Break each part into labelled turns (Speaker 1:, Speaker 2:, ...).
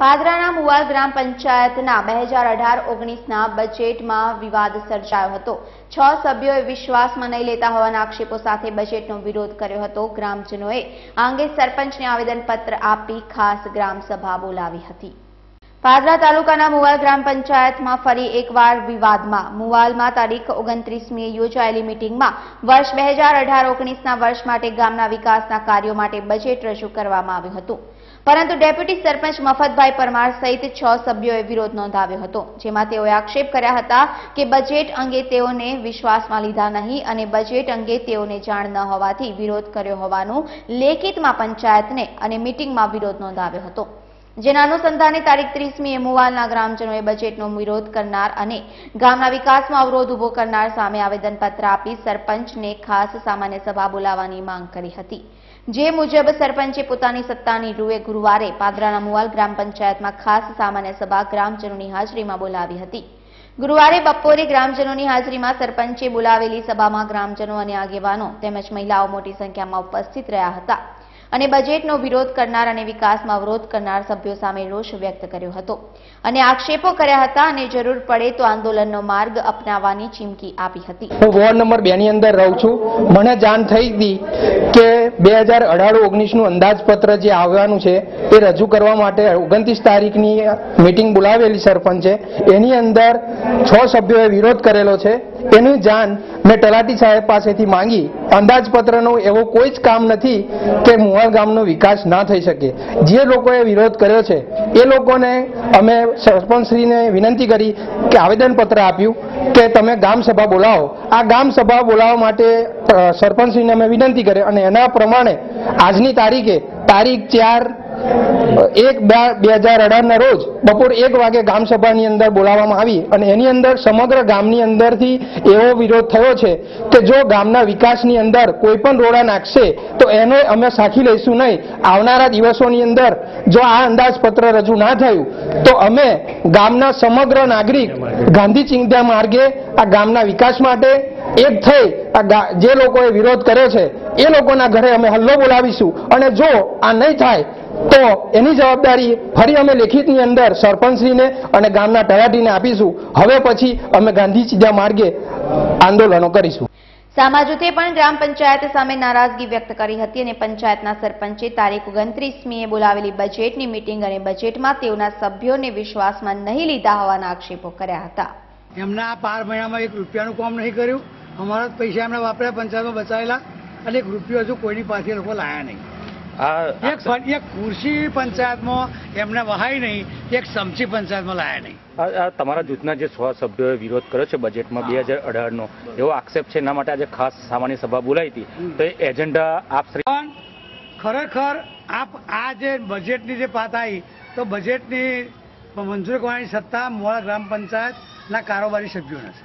Speaker 1: પાદરાના મુવાલ ગ્રામ પંચાયતના બે હજાર અઢાર ઓગણીસના બજેટમાં વિવાદ સર્જાયો હતો. છ સભ્યોએ વિશ્વાસમાં નહીં લેતા હોવાના આક્ષેપો સાથે બજેટનો વિરોધ કર્યો હતો. ગ્રામજનોએ આ અંગે સરપંચને આવેદનપત્ર આપી ખાસ ગ્રામસભા બોલાવી હતી. પાદરા તાલુકાના મુવાલ ગ્રામ પંચાયતમાં ફરી એકવાર વિવાદમાં. મુવાલમાં તારીખ ઓગણત્રીસમીએ યોજાયેલી મિટિંગમાં વર્ષ બે હજાર અઢાર ઓગણીસના વર્ષ માટે ગામના વિકાસના કાર્યો માટે બજેટ રજૂ કરવામાં આવ્યું હતું. પરંતુ ડેપ્યુટી સરપંચ મફતભાઈ પરમાર સહિત છ સભ્યોએ વિરોધ નોંધાવ્યો હતો, જેમાં તેઓએ આક્ષેપ કર્યા હતા કે બજેટ અંગે તેઓને વિશ્વાસમાં લીધા નહીં અને બજેટ અંગે તેઓને જાણ ન હોવાથી વિરોધ કર્યો હોવાનું લેખિતમાં પંચાયતને અને મિટિંગમાં વિરોધ નોંધાવ્યો હતો. જેના અનુસંધાને તારીખ ત્રીસમીએ મુવાલના ગ્રામજનોએ બજેટનો વિરોધ કરનાર અને ગામના વિકાસમાં અવરોધ ઊભો કરનાર સામે આવેદનપત્ર આપી સરપંચને ખાસ સામાન્ય સભા બોલાવવાની માંગ કરી હતી. જે મુજબ સરપંચે પોતાની સત્તાની રૂએ ગુરુવારે પાદરાના મુવાલ ગ્રામ પંચાયતમાં ખાસ સામાન્ય સભા ગ્રામજનોની હાજરીમાં બોલાવી હતી. ગુરુવારે બપોરે ગ્રામજનોની હાજરીમાં સરપંચે બોલાવેલી સભામાં ગ્રામજનો અને આગેવાનો તેમજ મહિલાઓ મોટી સંખ્યામાં ઉપસ્થિત રહ્યા હતા. અને બજેટનો વિરોધ કરનાર અને વિકાસમાં અવરોધ કરનાર સભ્યો સામે રોષ વ્યક્ત કર્યો હતો. અને આક્ષેપો કર્યા હતા અને જરૂર પડે તો આંદોલનનો માર્ગ અપનાવવાની ચીમકી આપી હતી.
Speaker 2: હું વોર્ડ નંબર બે ની અંદર રહું છું. મને જાણ થઈ હતી કે બે હજાર અઢાર ઓગણીસનું અંદાજપત્ર જે આવવાનું છે એ રજૂ કરવા માટે ઓગણત્રીસ તારીખની મિટિંગ બોલાવેલી સરપંચે. એની અંદર છ સભ્યોએ વિરોધ કરેલો છે. એની જાણ મેં તલાટી સાહેબ પાસેથી માંગી, અંદાજપત્રનો એવો કોઈ જ કામ નથી કે મુવાલ ગામનો વિકાસ ના થઈ શકે. જે લોકોએ વિરોધ કર્યો છે, એ લોકોને અમે સરપંચશ્રીને વિનંતી કરી કે આવેદનપત્ર આપ્યું, કે તમે ગામસભા બોલાવો. આ ગામસભા બોલાવવા માટે સરપંચશ્રીને અમે વિનંતી કરી અને એના પ્રમાણે આજની તારીખે, તારીખ ચાર એક બે હજાર અઢારના રોજ બપોર એક વાગે ગામ સભાની અંદર બોલાવવામાં આવી અને એની અંદર સમગ્ર ગામની અંદરથી એવો વિરોધ થયો છે કે જો ગામના વિકાસની અંદર કોઈ પણ રોડા નાખશે, તો એને અમે સાખી લઈશું નહીં. આવનારા દિવસોની અંદર જો આ અંદાજપત્ર રજૂ ના થયું, તો અમે ગામના સમગ્ર નાગરિક ગાંધી ચિંધ્યા માર્ગે આ ગામના વિકાસ માટે એક થઈ આ જે લોકોએ વિરોધ કર્યો છે, એ લોકોના ઘરે અમે હલ્લો બોલાવીશું. અને જો આ નહીં થાય તો એની જવાબદારી ફરી અમે લેખિતની અંદર સરપંચશ્રીને અને ગામના તલાટીને આપીશું. હવે પછી અમે ગાંધી ચીજા માર્ગે આંદોલનો કરીશું.
Speaker 1: સામાજુતે પણ ગ્રામ પંચાયત સામે નારાજગી વ્યક્ત કરી હતી અને પંચાયતના સરપંચે તારીખ ઓગણત્રીસમીએ બોલાવેલી બજેટની મિટિંગ અને બજેટમાં તેઓના સભ્યોને વિશ્વાસમાં નહીં લીધા હોવાના આક્ષેપો કર્યા હતા.
Speaker 3: એમના બાર મહિનામાં એક રૂપિયાનું કામ નહીં કર્યું. અમારા પૈસા એમણે વાપર્યા પંચાયતમાં બચાવેલા. અને એક રૂપિયો હજુ કોઈની પાસે લોકો લાયા નહીં. એક એક ખુરશી પંચાયતમાં એમને વહાય નહીં એક સમચી પંચાયતમાં લાયા નહીં.
Speaker 4: તમારા જૂથના જે છ સભ્યોએ વિરોધ કર્યો છે બજેટમાં બે હજાર અઢારનો એવો આક્ષેપ છે એના માટે આજે ખાસ સામાન્ય સભા બોલાવી હતી. તો એ એજન્ડા આપ
Speaker 3: ખરેખર આપ આ જે બજેટની જે પાત આવી તો બજેટની મંજૂર કરવાની સત્તા મોડા ગ્રામ પંચાયતના કારોબારી સભ્યોને છે.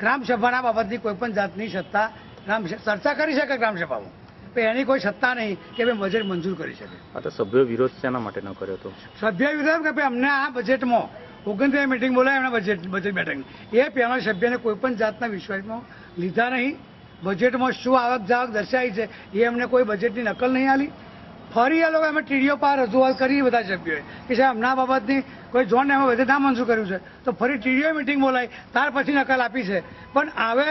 Speaker 3: ગ્રામસભાના બાબતની કોઈ પણ જાતની સત્તા ગ્રામ ચર્ચા કરી શકે ગ્રામ સભામાં પણ એની કોઈ સત્તા નહીં કે ભાઈ બજેટ મંજૂર કરી શકે.
Speaker 4: આ તો સભ્યો વિરોધ શેના માટે ન કર્યો હતો
Speaker 3: સભ્ય વિરોધ કે ભાઈ અમને આ બજેટમાં ઓગણત્રીસ મિટિંગ બોલાય એમણે બજેટ બજેટ બેઠક. એ પહેલા સભ્યને કોઈ પણ જાતના વિશ્વાસમાં લીધા નહીં. બજેટમાં શું આવક જાવક દર્શાવી છે એ અમને કોઈ બજેટની નકલ નહીં આલી. ફરી એ લોકો અમે ટીડીઓ પર રજૂઆત કરી બધા સભ્યોએ કે સાહેબ અમના બાબતની કોઈ જોન એમાં વધે ના મંજૂર કર્યું છે. તો ફરી ટીડીઓ મિટિંગ બોલાય ત્યાર પછી નકલ આપી છે. પણ હવે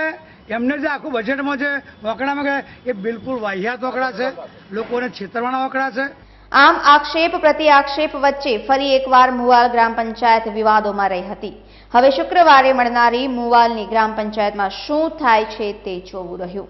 Speaker 3: એમને જે આખું બજેટમાં જે વકડામાં ગયા એ બિલકુલ વાહિયાત વકડા છે, લોકોને છેતરવાના વકડા છે.
Speaker 1: આમ આક્ષેપ પ્રતિ આક્ષેપ વચ્ચે ફરી એકવાર મુવાલ ગ્રામ પંચાયત વિવાદોમાં રહી હતી. હવે શુક્રવારે મળનારી મુવાલની ગ્રામ પંચાયતમાં શું થાય છે તે જોવું રહ્યું.